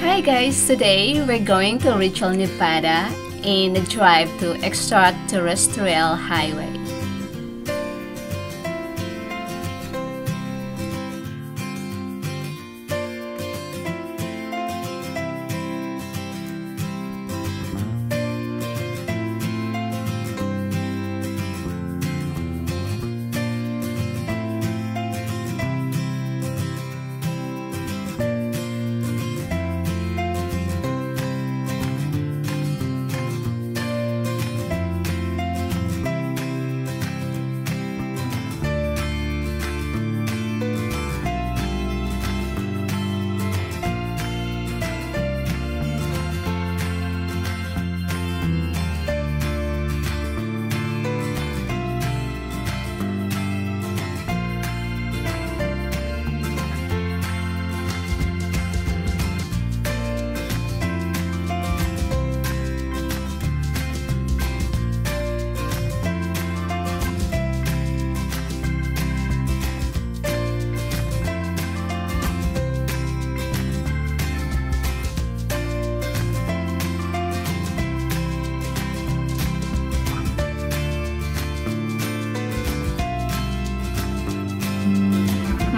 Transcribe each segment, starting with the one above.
Hi guys, today we're going to Rachel, Nevada in a drive to Extraterrestrial Highway.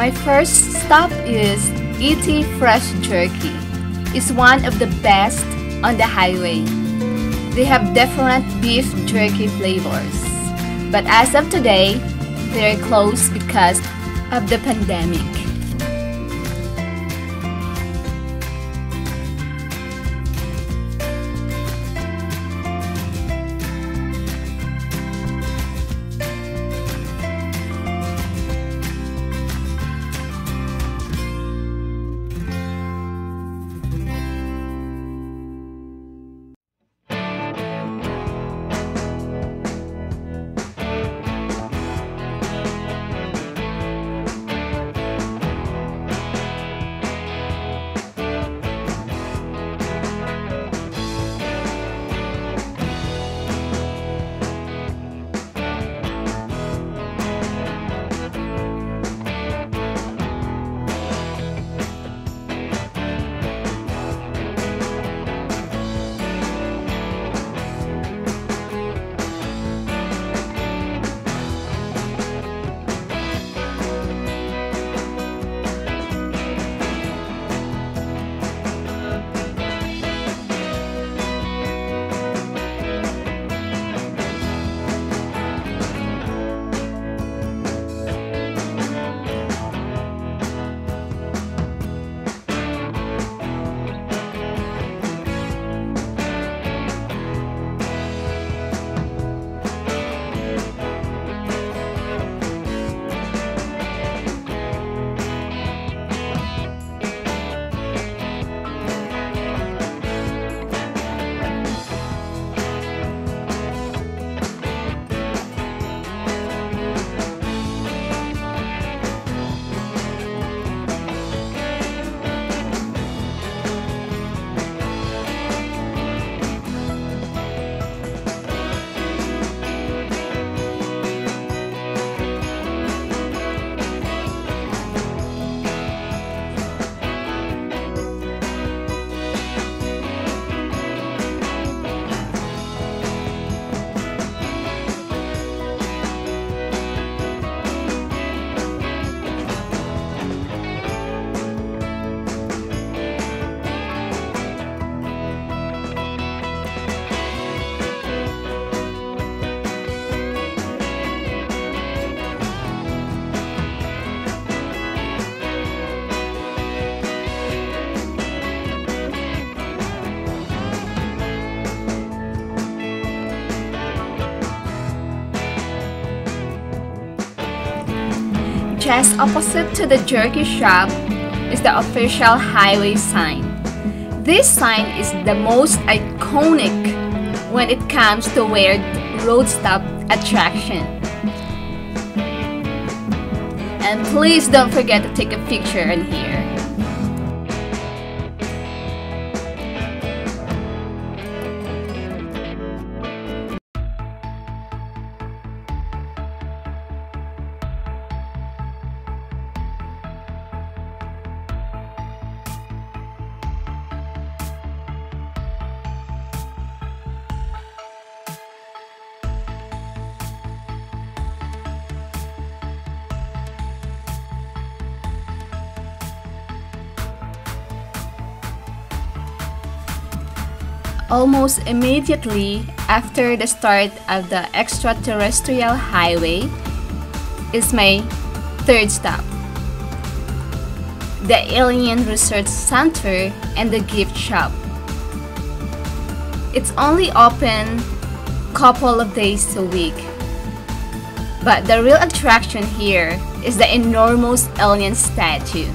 My first stop is ET Fresh Jerky. It's one of the best on the highway. They have different beef jerky flavors. But as of today, they're closed because of the pandemic. Just opposite to the jerky shop is the official highway sign. This sign is the most iconic when it comes to weird road stop attraction. And please don't forget to take a picture in here. Almost immediately after the start of the extraterrestrial highway is my third stop the Alien Research Center and the gift shop. It's only open a couple of days a week. But the real attraction here is the enormous alien statue.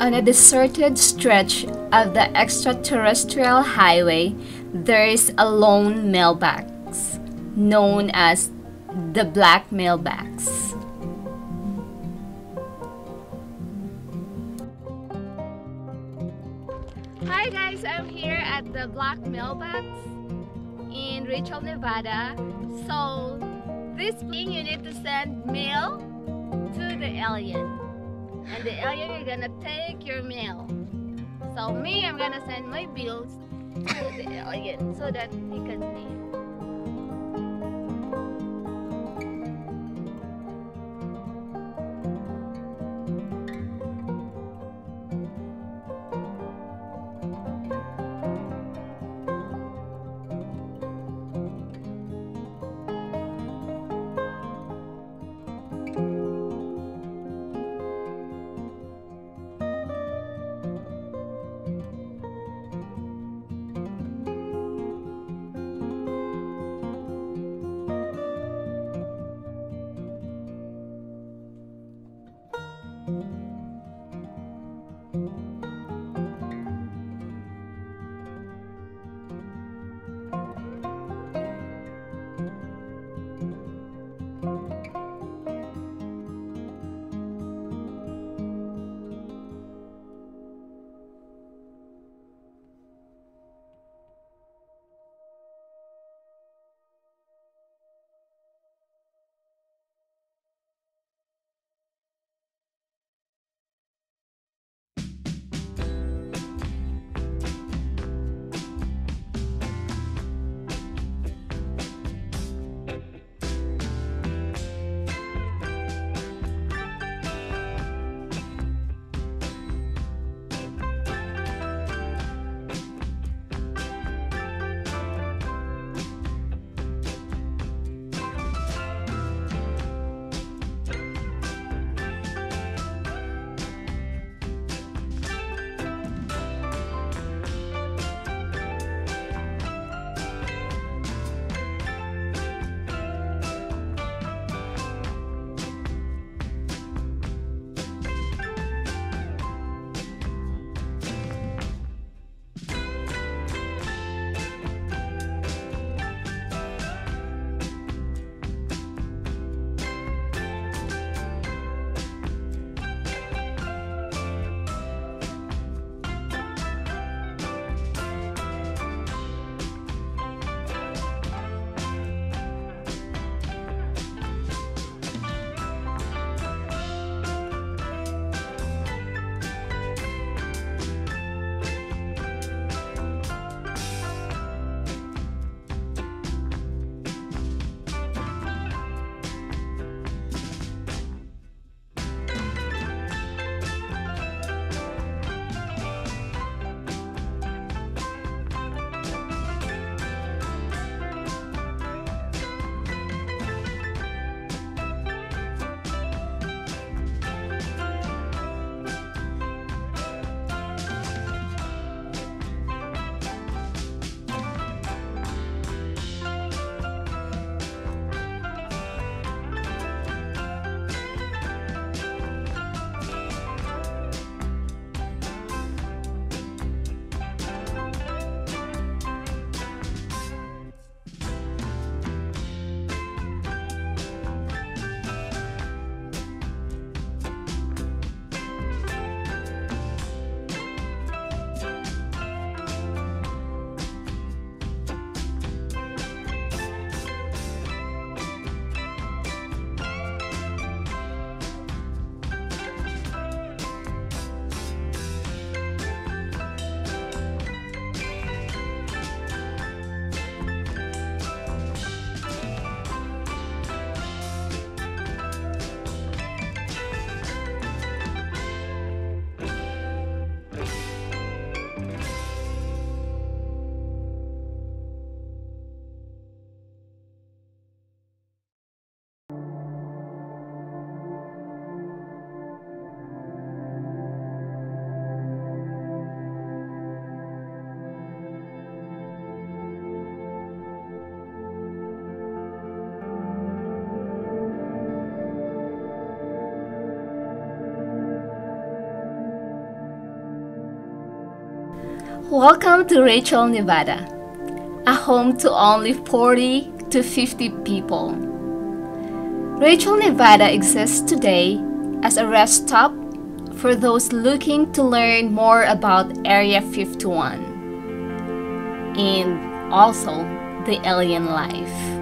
On a deserted stretch of the extraterrestrial highway, there is a lone mailbox known as the Black Mailbox. Hi guys, I'm here at the Black Mailbox in Rachel, Nevada. So this thing you need to send mail to the alien. And the alien is gonna take your mail. So me, I'm gonna send my bills to the alien so that he can pay. Welcome to Rachel, Nevada, a home to only 40 to 50 people. Rachel, Nevada exists today as a rest stop for those looking to learn more about Area 51 and also the alien life.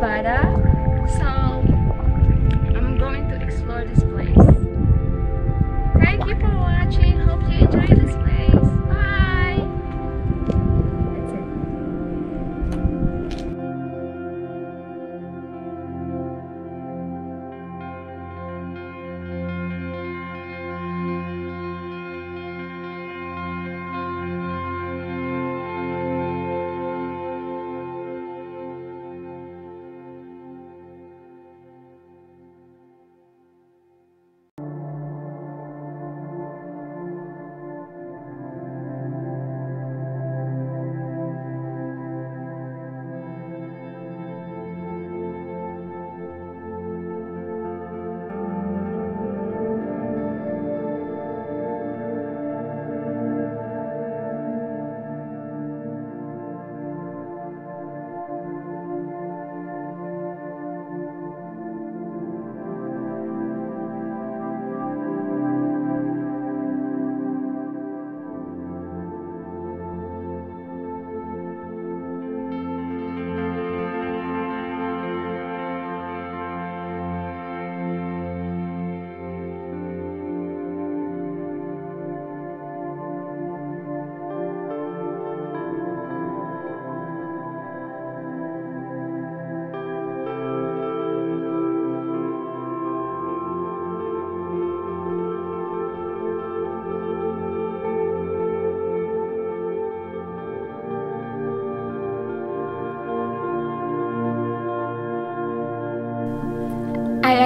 Nevada.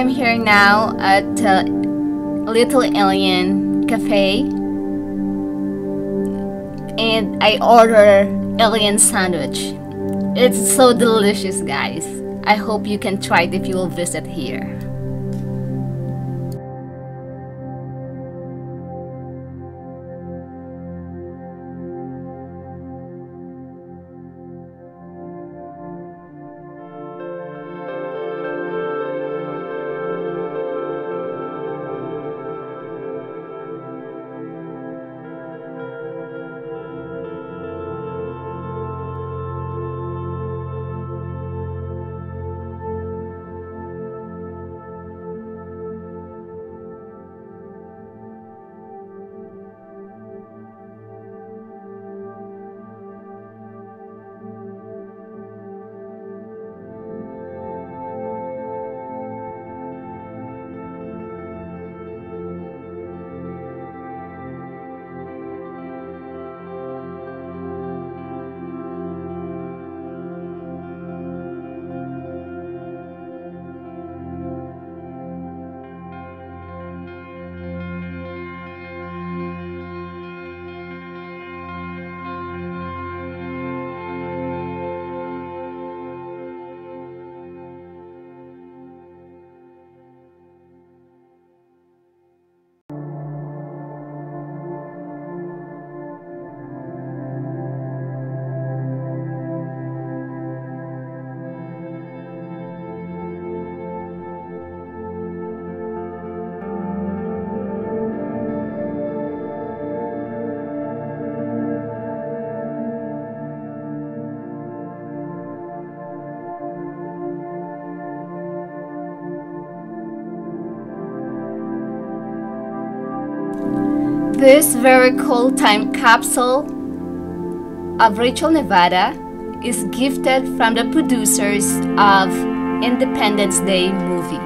I am here now at uh, Little A'Le'Inn Cafe and I order alien sandwich. It's so delicious, guys. I hope you can try it if you will visit here. This very cool time capsule of Rachel Nevada is gifted from the producers of Independence Day movie.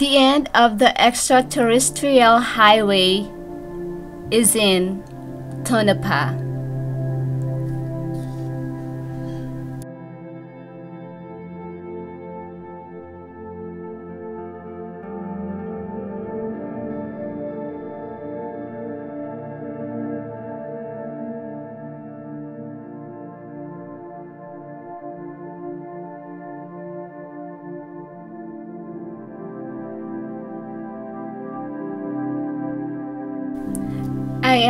The end of the extraterrestrial highway is in Tonopah.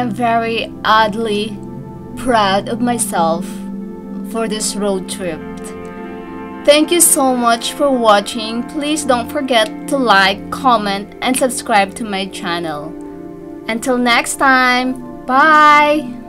Am very oddly proud of myself for this road trip. Thank you so much for watching. Please don't forget to like, comment, and subscribe to my channel. Until next time, bye!